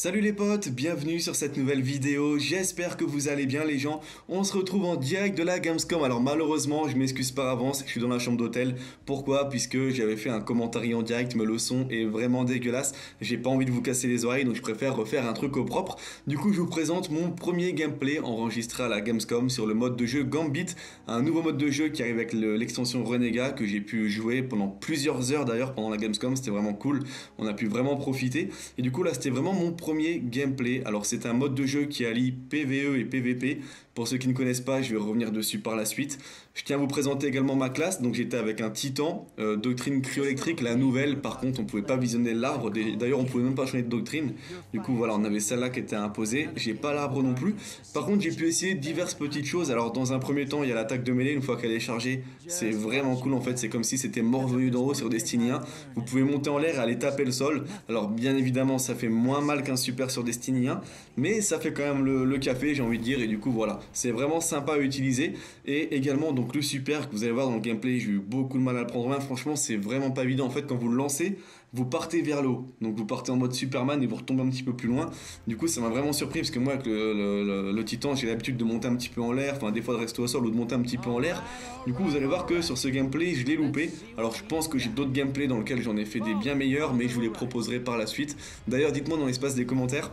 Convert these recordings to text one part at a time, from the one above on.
Salut les potes, bienvenue sur cette nouvelle vidéo, j'espère que vous allez bien les gens. On se retrouve en direct de la Gamescom, alors malheureusement je m'excuse par avance, je suis dans la chambre d'hôtel. Pourquoi? Puisque j'avais fait un commentaire en direct, mais le son est vraiment dégueulasse. J'ai pas envie de vous casser les oreilles, donc je préfère refaire un truc au propre. Du coup je vous présente mon premier gameplay enregistré à la Gamescom sur le mode de jeu Gambit, un nouveau mode de jeu qui arrive avec l'extension Renega que j'ai pu jouer pendant plusieurs heures d'ailleurs pendant la Gamescom, c'était vraiment cool, on a pu vraiment profiter. Et du coup là c'était vraiment mon gameplay. Alors c'est un mode de jeu qui allie PVE et PVP. Pour ceux qui ne connaissent pas, je vais revenir dessus par la suite. Je tiens à vous présenter également ma classe. Donc j'étais avec un Titan, euh, doctrine cryoélectrique, la nouvelle. Par contre, on pouvait pas visionner l'arbre. D'ailleurs, on pouvait même pas changer de doctrine. Du coup, voilà, on avait celle-là qui était imposée. J'ai pas l'arbre non plus. Par contre, j'ai pu essayer diverses petites choses. Alors dans un premier temps, il y a l'attaque de mêlée. Une fois qu'elle est chargée, c'est vraiment cool en fait. C'est comme si c'était mort venu d'en haut sur Destiny 1. Vous pouvez monter en l'air et aller taper le sol. Alors bien évidemment, ça fait moins mal qu'un super sur Destiny 1, mais ça fait quand même le, café, j'ai envie de dire, et du coup voilà, c'est vraiment sympa à utiliser. Et également donc le super que vous allez voir dans le gameplay, j'ai eu beaucoup de mal à le prendre en main. Franchement, c'est vraiment pas évident en fait quand vous le lancez vous partez vers le haut. Donc vous partez en mode Superman et vous retombez un petit peu plus loin. Du coup, ça m'a vraiment surpris parce que moi, avec le, Titan, j'ai l'habitude de monter un petit peu en l'air, enfin des fois de rester au sol ou de monter un petit peu en l'air. Du coup, vous allez voir que sur ce gameplay, je l'ai loupé. Alors je pense que j'ai d'autres gameplays dans lesquels j'en ai fait des bien meilleurs, mais je vous les proposerai par la suite. D'ailleurs, dites-moi dans l'espace des commentaires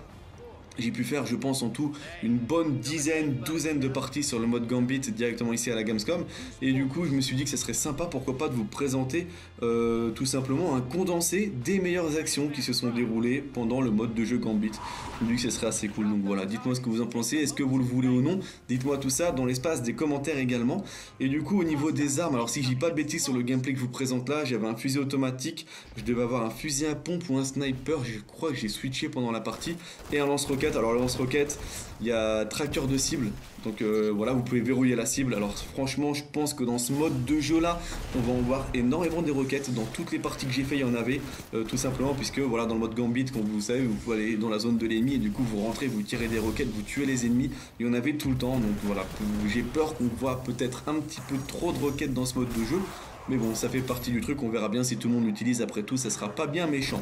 j'ai pu faire, je pense, en tout une bonne dizaine, douzaine de parties sur le mode Gambit directement ici à la Gamescom. Et du coup, je me suis dit que ce serait sympa, pourquoi pas, de vous présenter euh, tout simplement un condensé des meilleures actions qui se sont déroulées pendant le mode de jeu Gambit. Je me dit que ce serait assez cool. Donc voilà, dites-moi ce que vous en pensez, est-ce que vous le voulez ou non? Dites-moi tout ça dans l'espace des commentaires également. Et du coup, au niveau des armes, alors si je dis pas de bêtises sur le gameplay que je vous présente là, j'avais un fusil automatique, je devais avoir un fusil à pompe ou un sniper, je crois que j'ai switché pendant la partie, et un lance-roquette alors le lance-roquette, il y a tracker de cible. Donc euh, voilà, vous pouvez verrouiller la cible. Alors franchement, je pense que dans ce mode de jeu là, on va en voir énormément des roquettes. Dans toutes les parties que j'ai fait, il y en avait. Euh, tout simplement puisque voilà, dans le mode Gambit, comme vous savez, vous pouvez aller dans la zone de l'ennemi et du coup vous rentrez, vous tirez des roquettes, vous tuez les ennemis. Il y en avait tout le temps. Donc voilà, j'ai peur qu'on voit peut-être un petit peu trop de roquettes dans ce mode de jeu. Mais bon, ça fait partie du truc, on verra bien si tout le monde l'utilise après tout, ça sera pas bien méchant.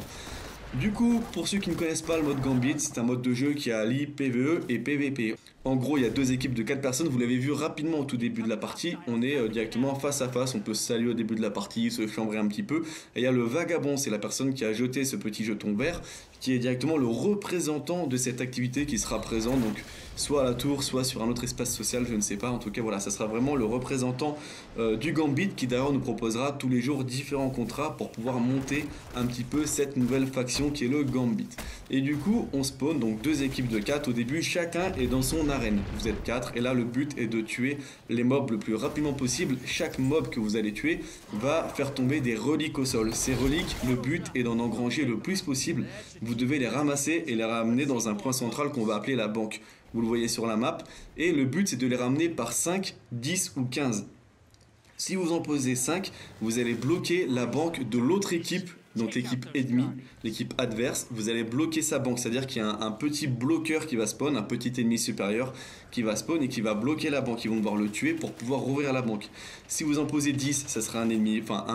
Du coup, pour ceux qui ne connaissent pas le mode Gambit, c'est un mode de jeu qui allie PvE et PvP. En gros, il y a deux équipes de 4 personnes, vous l'avez vu rapidement au tout début de la partie, on est euh, directement face à face, on peut se saluer au début de la partie, se chambrer un petit peu. Et il y a le vagabond, c'est la personne qui a jeté ce petit jeton vert, qui est directement le représentant de cette activité qui sera présent, donc soit à la tour, soit sur un autre espace social, je ne sais pas. En tout cas, voilà, ça sera vraiment le représentant euh, du Gambit qui d'ailleurs nous proposera tous les jours différents contrats pour pouvoir monter un petit peu cette nouvelle faction qui est le Gambit. Et du coup, on spawn donc deux équipes de 4 au début, chacun est dans son Vous êtes 4 et là le but est de tuer les mobs le plus rapidement possible. Chaque mob que vous allez tuer va faire tomber des reliques au sol. Ces reliques, le but est d'en engranger le plus possible. Vous devez les ramasser et les ramener dans un point central qu'on va appeler la banque. Vous le voyez sur la map. Et le but c'est de les ramener par 5, 10 ou 15. Si vous en posez 5, vous allez bloquer la banque de l'autre équipe donc l'équipe ennemie, l'équipe adverse, vous allez bloquer sa banque, c'est-à-dire qu'il y a un, petit bloqueur qui va spawn, un petit ennemi supérieur qui va spawn et qui va bloquer la banque. Ils vont devoir le tuer pour pouvoir rouvrir la banque. Si vous en posez 10, ça sera un ennemi, enfin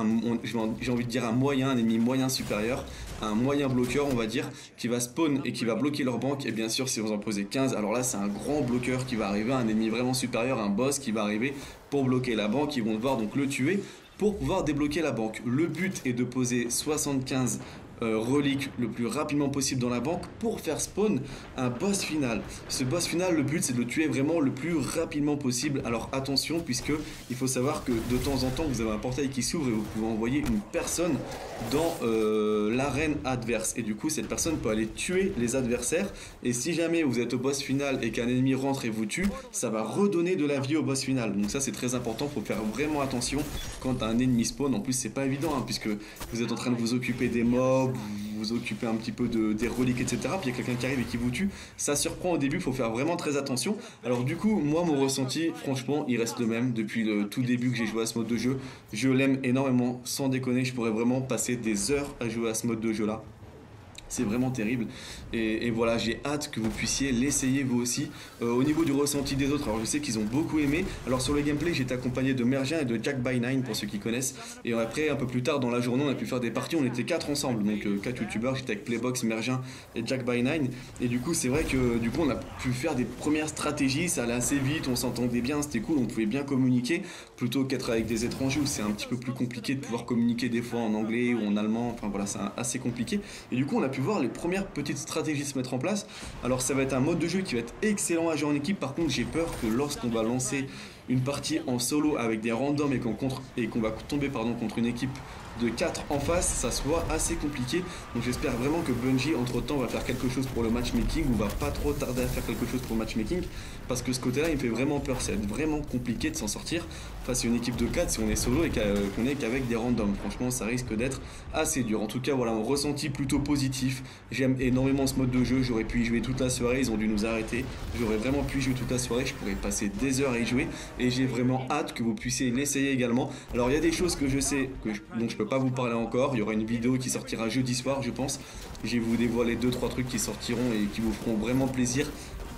j'ai envie de dire un moyen, un ennemi moyen supérieur, un moyen bloqueur on va dire, qui va spawn et qui va bloquer leur banque. Et bien sûr si vous en posez 15, alors là c'est un grand bloqueur qui va arriver, un ennemi vraiment supérieur, un boss qui va arriver pour bloquer la banque. Ils vont devoir donc le tuer pour pouvoir débloquer la banque. Le but est de poser 75 euh, relique le plus rapidement possible dans la banque pour faire spawn un boss final. Ce boss final, le but c'est de le tuer vraiment le plus rapidement possible. Alors attention, puisque il faut savoir que de temps en temps vous avez un portail qui s'ouvre et vous pouvez envoyer une personne dans euh, l'arène adverse. Et du coup, cette personne peut aller tuer les adversaires. Et si jamais vous êtes au boss final et qu'un ennemi rentre et vous tue, ça va redonner de la vie au boss final. Donc ça c'est très important, faut faire vraiment attention quand un ennemi spawn. En plus c'est pas évident hein, puisque vous êtes en train de vous occuper des mobs vous vous occupez un petit peu de, des reliques, etc. Puis il y a quelqu'un qui arrive et qui vous tue. Ça surprend au début, faut faire vraiment très attention. Alors du coup, moi, mon ressenti, franchement, il reste le même depuis le tout début que j'ai joué à ce mode de jeu. Je l'aime énormément, sans déconner, je pourrais vraiment passer des heures à jouer à ce mode de jeu-là. C'est vraiment terrible. Et, voilà, j'ai hâte que vous puissiez l'essayer vous aussi. Euh, au niveau du ressenti des autres, alors je sais qu'ils ont beaucoup aimé. Alors sur le gameplay, j'étais accompagné de Mergin et de Jack by Nine pour ceux qui connaissent. Et après, un peu plus tard dans la journée, on a pu faire des parties. On était quatre ensemble, donc euh, quatre youtubeurs. J'étais avec Playbox, Mergin et Jack by Nine. Et du coup, c'est vrai que du coup, on a pu faire des premières stratégies. Ça allait assez vite, on s'entendait bien, c'était cool, on pouvait bien communiquer plutôt qu'être avec des étrangers où c'est un petit peu plus compliqué de pouvoir communiquer des fois en anglais ou en allemand. Enfin voilà, c'est assez compliqué. Et du coup, on a pu voir les premières petites stratégies se mettre en place. Alors ça va être un mode de jeu qui va être excellent à jouer en équipe. Par contre, j'ai peur que lorsqu'on va lancer une partie en solo avec des randoms et qu'on va tomber pardon, contre une équipe de 4 en face, ça soit assez compliqué. Donc j'espère vraiment que Bungie entre temps va faire quelque chose pour le matchmaking ou va pas trop tarder à faire quelque chose pour le matchmaking parce que ce côté-là il me fait vraiment peur. C'est vraiment compliqué de s'en sortir face à une équipe de 4 si on est solo et qu'on est qu'avec des randoms. Franchement, ça risque d'être assez dur. En tout cas, voilà, un ressenti plutôt positif. J'aime énormément ce mode de jeu. J'aurais pu y jouer toute la soirée. Ils ont dû nous arrêter. J'aurais vraiment pu y jouer toute la soirée. Je pourrais passer des heures à y jouer et j'ai vraiment hâte que vous puissiez l'essayer également. Alors, il y a des choses que je sais que dont je peux pas vous parler encore. Il y aura une vidéo qui sortira jeudi soir, je pense. Je vais vous dévoiler 2-3 trucs qui sortiront et qui vous feront vraiment plaisir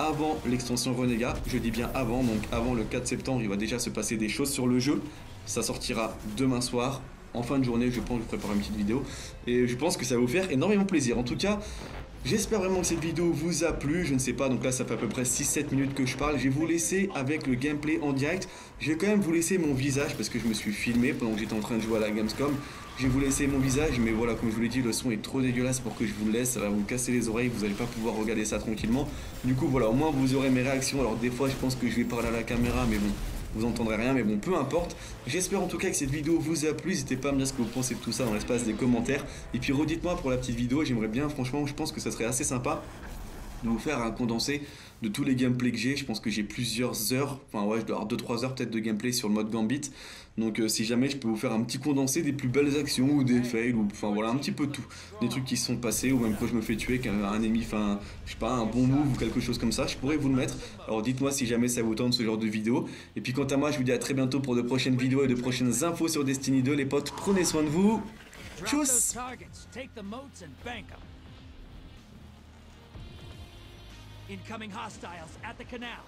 avant l'extension Renega. Je dis bien avant, donc avant le 4 septembre, il va déjà se passer des choses sur le jeu. Ça sortira demain soir. En fin de journée, je pense que je prépare une petite vidéo. Et je pense que ça va vous faire énormément plaisir. En tout cas, J'espère vraiment que cette vidéo vous a plu, je ne sais pas, donc là ça fait à peu près 6-7 minutes que je parle. Je vais vous laisser avec le gameplay en direct. Je vais quand même vous laisser mon visage parce que je me suis filmé pendant que j'étais en train de jouer à la Gamescom. Je vais vous laisser mon visage, mais voilà, comme je vous l'ai dit, le son est trop dégueulasse pour que je vous le laisse. Ça va vous casser les oreilles, vous n'allez pas pouvoir regarder ça tranquillement. Du coup, voilà, au moins vous aurez mes réactions. Alors des fois, je pense que je vais parler à la caméra, mais bon, vous entendrez rien, mais bon, peu importe. J'espère en tout cas que cette vidéo vous a plu. N'hésitez pas à me dire ce que vous pensez de tout ça dans l'espace des commentaires. Et puis redites-moi pour la petite vidéo, j'aimerais bien, franchement, je pense que ça serait assez sympa de vous faire un condensé de tous les gameplays que j'ai. Je pense que j'ai plusieurs heures, enfin ouais, je dois avoir 2-3 heures peut-être de gameplay sur le mode Gambit. Donc euh, si jamais je peux vous faire un petit condensé des plus belles actions ou des fails, ou enfin voilà, un petit peu tout. Des trucs qui se sont passés, ou même quand je me fais tuer, qu'un un ennemi, enfin, je sais pas, un bon move ou quelque chose comme ça, je pourrais vous le mettre. Alors dites-moi si jamais ça vous tente ce genre de vidéo. Et puis quant à moi, je vous dis à très bientôt pour de prochaines vidéos et de prochaines infos sur Destiny 2, les potes. Prenez soin de vous. Tchuss Incoming hostiles at the canal.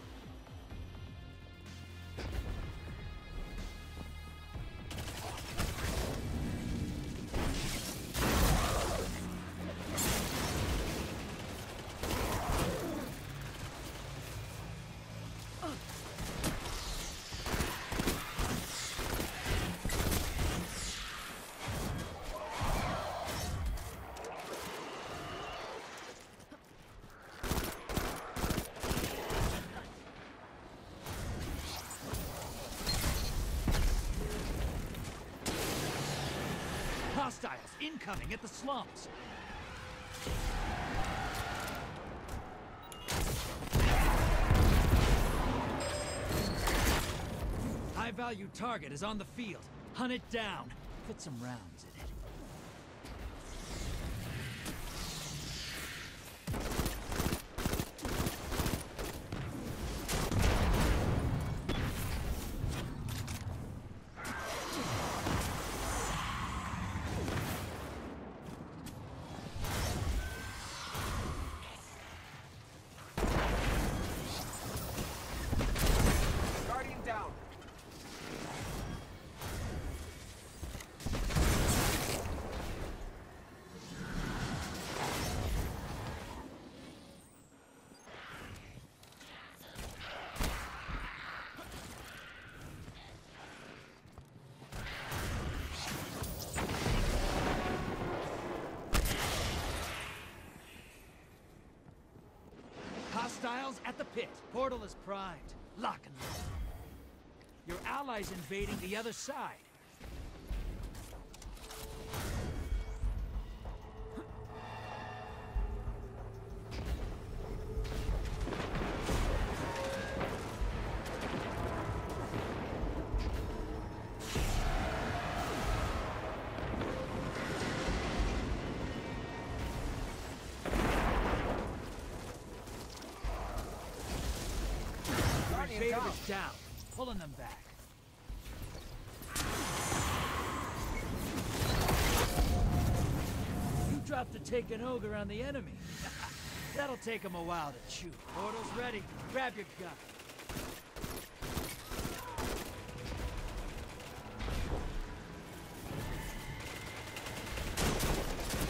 Hostiles incoming at the slums. High-value target is on the field. Hunt it down. Put some rounds in it. At the pit. Portal is primed. Lock and load. Your allies invading the other side. Down, pulling them back. You drop about to take an ogre on the enemy. That'll take him a while to chew. Portal's ready. Grab your gun.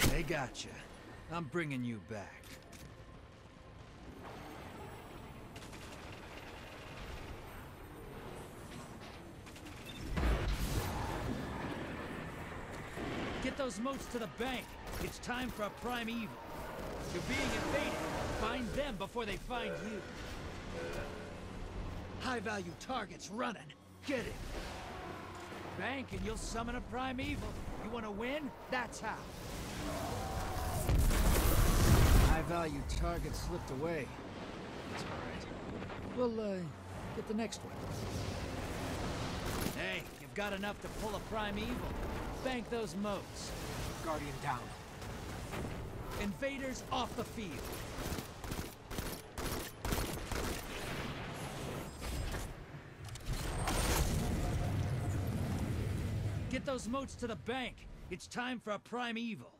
They got you. I'm bringing you back. Get those moats to the bank. It's time for a prime evil. You're being invaded. Find them before they find you. High-value targets running. Get it. Bank and you'll summon a prime evil. You want to win? That's how. High-value target slipped away. It's all right. We'll, uh, get the next one. Hey, you've got enough to pull a prime evil. Bank those moats. Guardian down. Invaders off the field. Get those moats to the bank. It's time for a prime evil.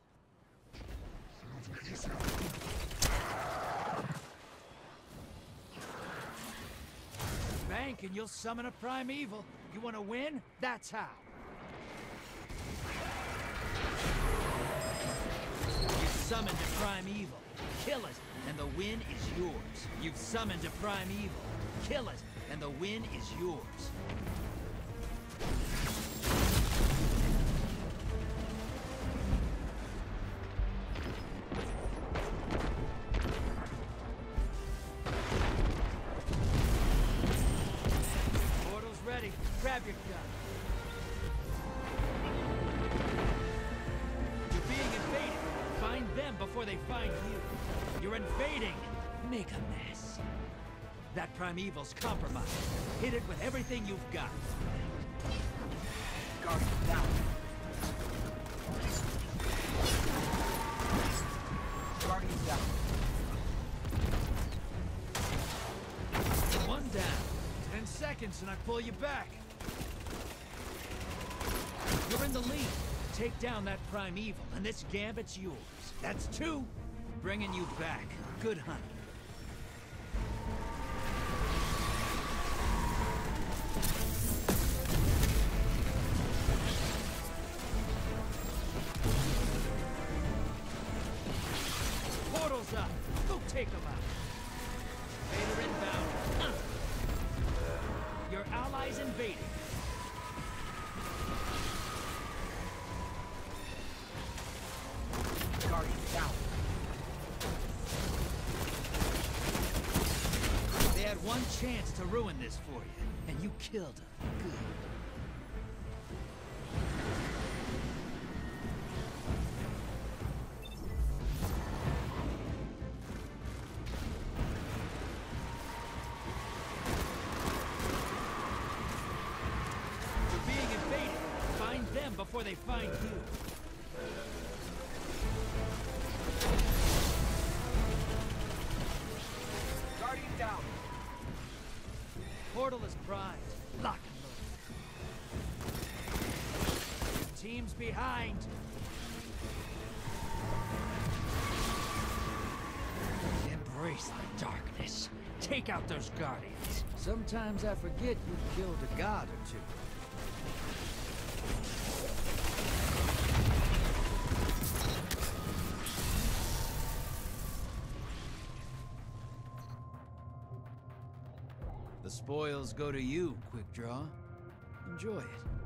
Bank and you'll summon a prime evil. You want to win? That's how. Summoned a prime evil. Kill it, and the win is yours. You've summoned a prime evil. Kill it, and the win is yours. Make a mess. That primeval's compromised. Hit it with everything you've got. Down. Guardian down. One down. Ten seconds and I pull you back. You're in the lead. Take down that primeval, and this gambit's yours. That's two. Bringing you back. Good hunting. One chance to ruin this for you, and you killed him. Good. You're being invaded. Find them before they find you. Down. Portal is primed. Lock and load. Teams behind. Embrace the darkness. Take out those guardians. Sometimes I forget you killed a god or two. Spoils go to you, Quick Draw. Enjoy it.